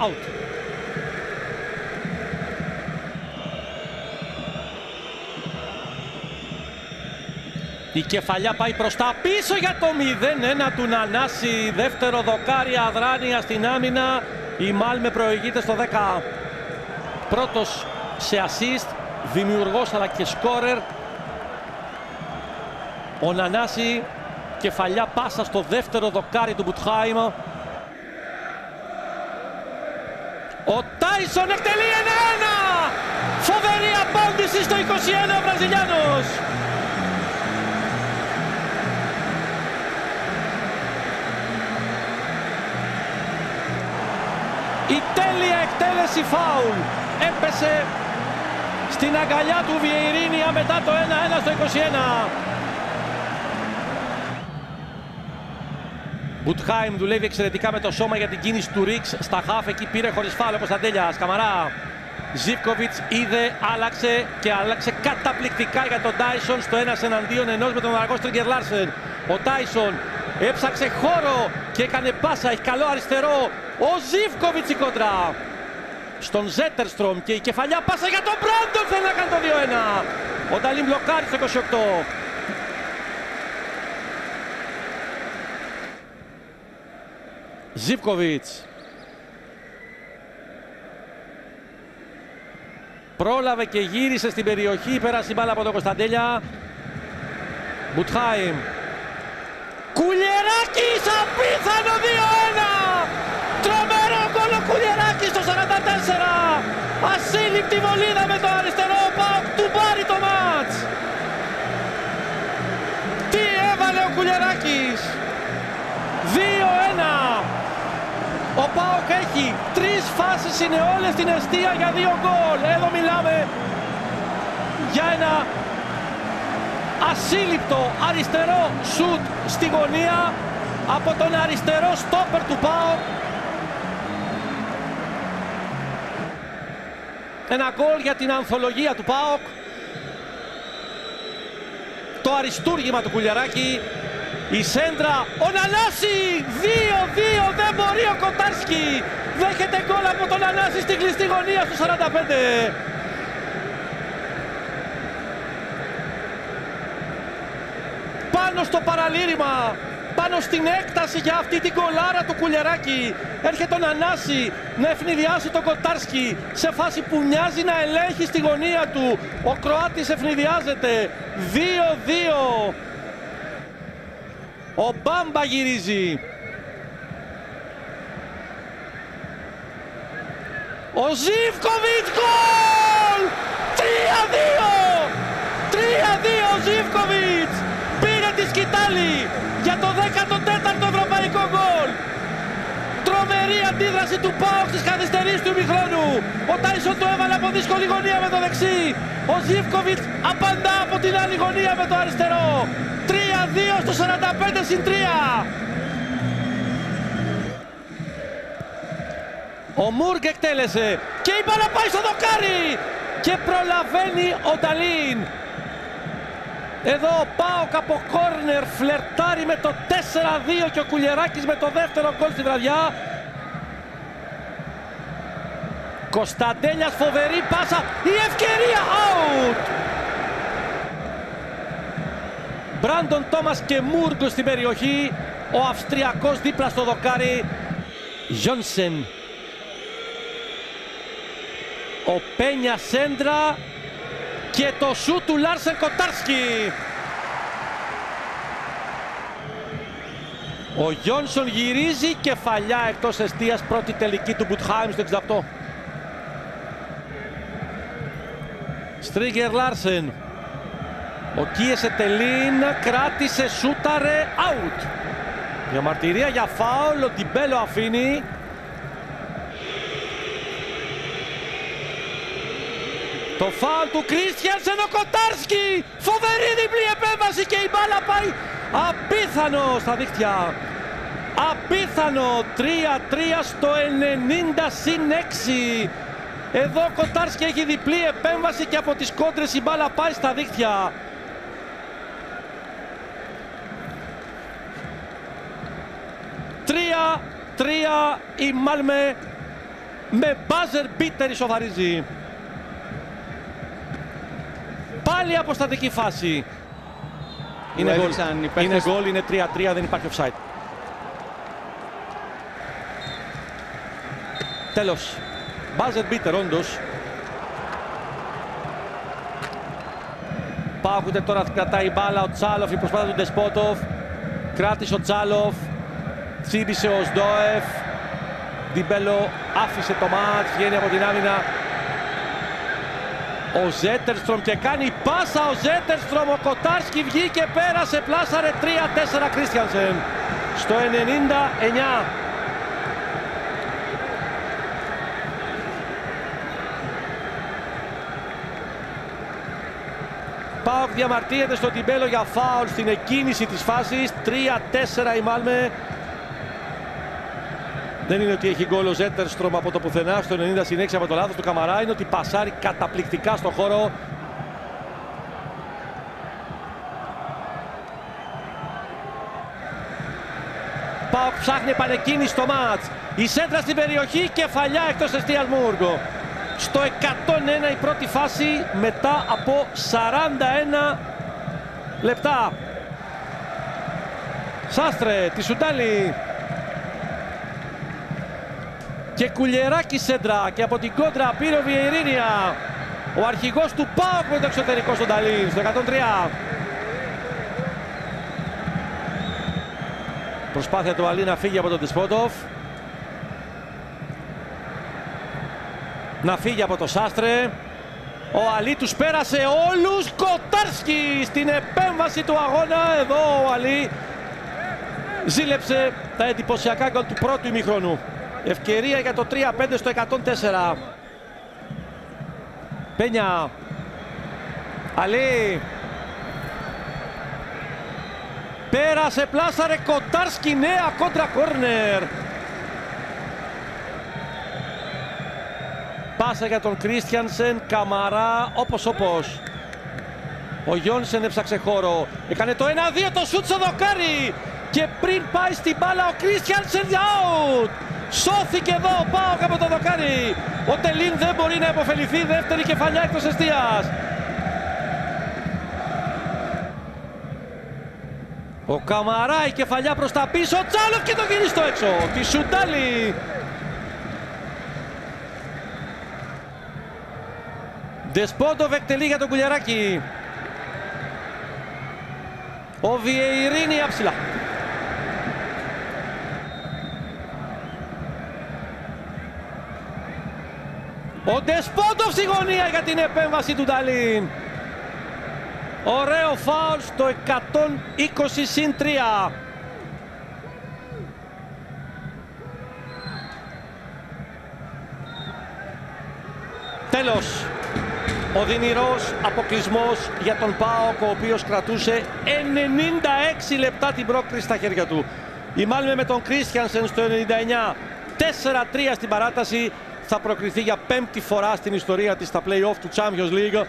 Ο Πένια, out. Η κεφαλιά πάει προς τα πίσω για το 0-1 του Νανάση. Δεύτερο δοκάρι αδράνεια στην άμυνα. Η Μάλμε προηγείται στο 10. Πρώτος σε assist, δημιουργός αλλά και σκόρερ. Ο Νανάση, κεφαλιά πάσα στο δεύτερο δοκάρι του Μπουτχάιμ. Ο Τάισον εκτελεί 1-1! Φοβερή απάντηση στο 21 ο Βραζιλιάνος! Η τέλεια εκτέλεση φάουλ έπεσε στην αγκαλιά του Βιεϊρίνια μετά το 1-1 στο 21. Μπουτχάιμ δουλεύει εξαιρετικά με το σώμα για την κίνηση του Ρίξ στα χάφ. Εκεί πήρε χωρίς φάουλ ο Κωνσταντέλιας. Καμαρά. Ζίβκοβιτς είδε, άλλαξε και άλλαξε καταπληκτικά για τον Τάισον στο ένας εναντίον ενός με τον αργό Στρίγκερ Λάρσεν. Ο Τάισον έψαξε χώρο και έκανε πάσα, έχει καλό αριστερό. Ο Ζίβκοβιτς η κοντρά. Στον Ζέτερστρομ και η κεφαλιά πάσα για τον Μπράντον θέλει να κάνει το 2-1. Ο Νταλίν μπλοκάρει στο 28. Ζίβκοβιτς. Πρόλαβε και γύρισε στην περιοχή, πέρασε η μπάλα από τον Κωνσταντέλια. Μπουτχάιμ. Κουλιεράκης, απίθανο 2-1! Τρομερό γκολ ο Κουλιεράκης στο 44! Ασύλληπτη βολίδα με το αριστερό, Πάοκ του πάρει το μάτς! Τι έβαλε ο Κουλιεράκης! Ο Πάοκ έχει τρεις φάσεις, είναι όλες στην αιστεία για δύο γκολ. Εδώ μιλάμε για ένα ασύλληπτο αριστερό σουτ στη γωνία από τον αριστερό στόπερ του ΠΑΟΚ. Ένα γκολ για την ανθολογία του ΠΑΟΚ. Το αριστούργημα του Κουλιαράκη. Η σέντρα, ο Νανάση, 2-2, δεν μπορεί ο Κοτάρσκι. Δέχεται γκολ από τον Νανάση στην κλειστή γωνία στο 45. πάνω στο παραλήρημα, πάνω στην έκταση για αυτή την κολάρα του Κουλιαράκη. Έρχεται τον Ανάση να ευνηδιάσει τον Κοτάρσκι σε φάση που μοιάζει να ελέγχει στη γωνία του. Ο Κροάτης ευνηδιάζεται. 2-2. Ο Μπάμπα γυρίζει. Ο Ζίβκοβιτς γκολ! 3-2! 3-2 Ζίβκοβιτς! Πήρε τη σκητάλη για το 14ο ευρωπαϊκό γκολ! Τρομερή αντίδραση του ΠΑΟΚ στις καθυστερήσεις του ημιχρόνου. Ο Τάισον το έβαλε από δύσκολη γωνία με το δεξί. Ο Ζίβκοβιτς απαντά από την άλλη γωνία με το αριστερό. 3-2 στο 45 συν 3. Ο Μούργκ εκτέλεσε και η μπάλα πάει στο δοκάρι και προλαβαίνει ο Νταλίν. Εδώ ο Πάοκ από κόρνερ φλερτάρει με το 4-2 και ο Κουλιεράκης με το δεύτερο γκολ στη βραδιά. Κωνσταντέλιας φοβερή πάσα, η ευκαιρία out! Μπράντον Τόμας και Μούργκ στην περιοχή, ο Αυστριακός δίπλα στο δοκάρι, Γιόνσεν ο Πένια Σέντρα και το σου του Λάρσεν Κοτάρσκι. Ο Γιόνσον γυρίζει κεφαλιά εκτός εστίας πρώτη τελική του Μπουτχάιμ στο 68. Στρίγκερ Λάρσεν. Ο Κίεσε Τελίν κράτησε σούταρε out. Διαμαρτυρία για φάουλ, ο Τιμπέλο αφήνει. Το φάουλ του Κρίστιανσεν ο Κοτάρσκι. Φοβερή διπλή επέμβαση και η μπάλα πάει απίθανο στα δίχτυα. Απίθανο 3-3 στο 90 συν 6. Εδώ ο Κοτάρσκι έχει διπλή επέμβαση και από τις κόντρες η μπάλα πάει στα δίχτυα. Η Μάλμε με buzzer beater ισοφαρίζει. Πάλι αποστατική φάση. Είναι γκολ. Είναι γκολ, είναι 3-3, δεν υπάρχει offside. Τέλος. Buzzer beater όντως. Πάγονται τώρα κρατάει η μπάλα ο Τσάλοφ, η προσπάθεια του Ντεσπότοφ. Κράτησε ο Τσάλοφ. Τσίμπησε ο Σντόεφ. Διμπέλο άφησε το μάτς, βγαίνει από την άμυνα. Ο Ζέτερστρομ και κάνει πάσα ο Ζέτερστρομ. Ο Κοτάρσκι βγήκε, πέρασε, πλάσαρε 3-4 Κρίστιανσεν. Στο 99. Πάοκ διαμαρτύρεται στο Τιμπέλο για φάουλ στην εκκίνηση της φάσης. 3-4 η Μάλμε. Δεν είναι ότι έχει γκολ ο Ζέτερστρομ από το πουθενά στο 90 συνέχεια από το λάθος του Καμαρά. Είναι ότι πασάρει καταπληκτικά στο χώρο. Πάοκ ψάχνει επανεκκίνηση στο μάτς. Η σέντρα στην περιοχή, κεφαλιά εκτός εστίας Μούργο στο 101 η πρώτη φάση μετά από 41 λεπτά. Σάστρε, τη Σουντάλη και κουλιεράκι σέντρα και από την κόντρα πήρε ο Βιερίνια. Ο αρχηγός του ΠΑΟΚ με το εξωτερικό στον Ταλίν στο 103. Προσπάθεια του Αλή να φύγει από τον Τεσπότοφ. να φύγει από το Σάστρε. Ο Αλή τους πέρασε όλους. Κοτάρσκι στην επέμβαση του αγώνα. Εδώ ο Αλή ζήλεψε τα εντυπωσιακά γκολ του πρώτου ημιχρόνου. Ευκαιρία για το 3-5 στο 104. Πένια. Αλή. Πέρασε, πλάσαρε Κοτάρσκι, νέα κόντρα κόρνερ. Πάσα για τον Κρίστιανσεν, Καμαρά, όπως όπως. Ο Γιόνσεν έψαξε χώρο. Έκανε το 1-2 το σούτ στο δοκάρι. Και πριν πάει στην μπάλα ο Κρίστιανσεν out. Σώθηκε εδώ ο Πάοκ από το δοκάρι. Ο Τελίν δεν μπορεί να υποφεληθεί. Δεύτερη κεφαλιά εκτός εστίας. Ο Καμαρά η κεφαλιά προς τα πίσω. Τσάλοφ και το γυρίζει στο έξω. Τη Σουντάλη Δεσπότοβ εκτελεί για τον Κουλιαράκη. Ο Βιεϊρίνη άψηλα. Ο Ντεσπότοφ στη γωνία για την επέμβαση του Νταλίν. Ωραίο φάουλ στο 120 συν 3. Τέλος. Ο δυνηρός αποκλεισμός για τον ΠΑΟΚ, ο οποίος κρατούσε 96 λεπτά την πρόκριση στα χέρια του. Η Μάλμε με τον Κρίστιανσεν στο 99, 4-3 στην παράταση, θα προκριθεί για πέμπτη φορά στην ιστορία της στα play-off του Champions League.